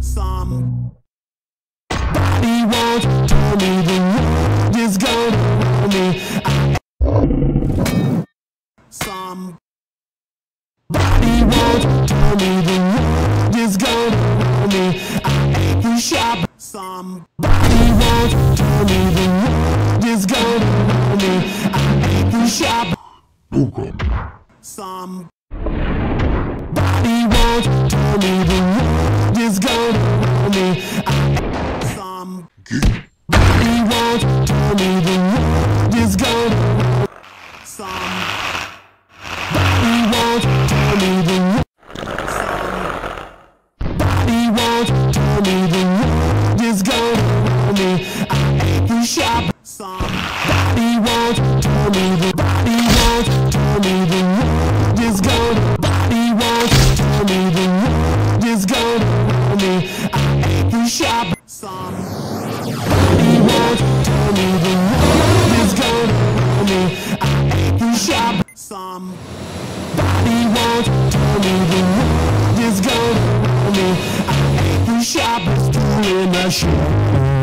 Some body won't tell me the world is gonna me. I- Some body won't tell me the world is gonna me. I hate to shop. Somebody won't tell me the world is gonna me. I hate to shop. Some Body won't tell me the world is gonna roll me. I, some body won't tell me the world is gonna roll. Some won't tell me the world. Won't tell me the world is gonna. I to shop. Somebody won't tell me the me. I hate to shop. Somebody won't tell me the world is gonna roll me. I hate to shop. Somebody won't tell me the world is gonna roll me. I hate to shop. It's doing a show.